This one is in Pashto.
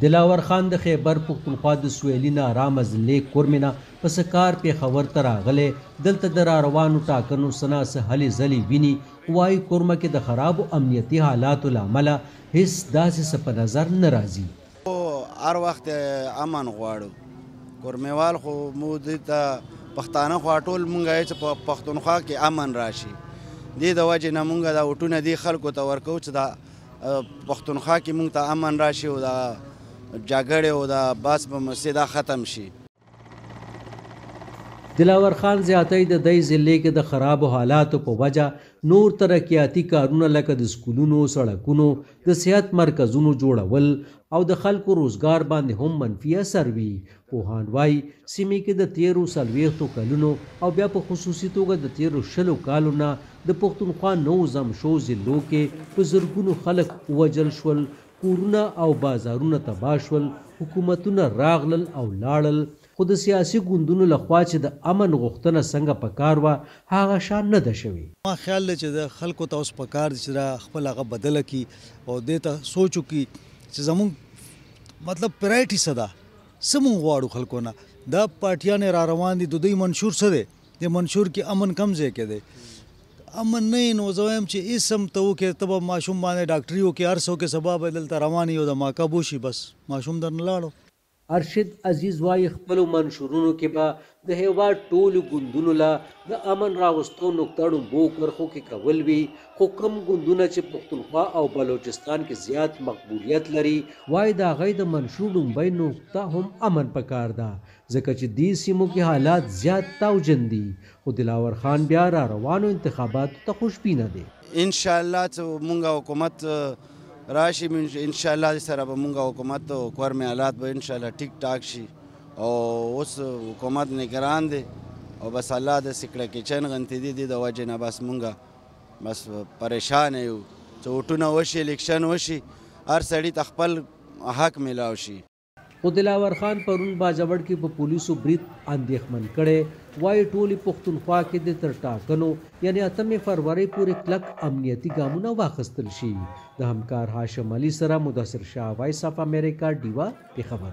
دلاور خان د خیبر پښتونخوا د سویلي نارامه ضلعې کورمې نه په څه کار پېښور ته راغلی، دلته د راروانو ټاکنو څه نا څه هلې ځلې ویني، خو وايي کورمه کې د خرابو امنیتي حالاتو له امله هېڅ داسې څه په نظر نه راځي. خو هر وخت امن غواړو کورمېوال، خو مو دې ته پښتانه خو ټول مونږ یې چې په پښتونخوا کې امن راشي، دې د وجې نه مونږ دا وټونه دې خلکو ته ورکوو چې دا پښتونخوا کې موږ ته امن راشي او دا جګړې او دا بس په مسجد دا ختم شي دلاور خان زیاتوي د دې ضلع کې د خرابو حالاتو په وجه نور ترقیاتي کارونه لکه د سکولونو، سړکونو، د صحت مرکزونو جوړول او د خلکو روزګار باندې هم منفي اثر وي پوهان وايي، سیمې کې د تېرو څلوېښتو کلونو او بیا په خصوصي توګه د تېرو شلو کالو نه د پښتونخوا نو ضم شوو ضلعو کې په زرګونو خلک ووژل شول، کورونه او بازارونه تباه شول، حکومتونه راغلل او لاړل، خو د سیاسي ګوندونو له خوا چې د امن غوښتنه څنګه په کار وه، هغه شان نه ده شوې. زما خیال دی چې خلکو ته اوس په کار دي چې دا خپله هغه بدله کړي او دې ته سوچ وکړي چې زموږ مطلب پرایټي څه ده. څه مونږ غواړو خلکو نه دا پارټیانې را روان دي د دوی منشور څه دی د منشور کې امن کم ځای کې دی امن نه نو زه وایم چې اسم ته وکې ته به ماشوم باندې ډاکټري وکې هر څه وکې سبا به دلته روان یو د ماکب وشي بس ماشوم درنه لاړو. ارشد عزیز وايي خپلو منشورونو کې به د هېواد ټولو ګوندونو له د امن راوستو نقطه ړومبو کرښو کې کول وي، خو کوم ګوندونه چې پښتونخوا او بلوچستان کې زیات مقبولیت لري، وايي د هغوی د منشور ړومبۍ نقطه هم امن په کار ده، ځکه چې دې سیمو کې حالات زیات تاوجن دي، خو دلاور خان بیا راروانو انتخاباتو ته خوشبینه دی. ان شاء الله چې مونږ حکومت راشي ان شاء الله سره به مونږ حکومت او کور مې حالات به ان شاء الله ټیک ټاک شي. او اوس حکومت نگران دی او بس الله د سکړه کچن غنتی دی د وجه نه بس مونږه بس پریشان یو څو وټونه وشي الیکشن وشي هر سړی ته خپل حق ملاو شي. خو دلاور خان پرون باجوړ کې په پولیسو برید اندېښمن کړی، وايي ټولې پښتونخوا کې دې تر ټاکنو یعنې اتمې فرورۍ پورې کلک امنیتي ګامونه واخستل شي. د همکار هاشم علي سره مدثر شاه وایس اف امریکا ډیوه پېښور.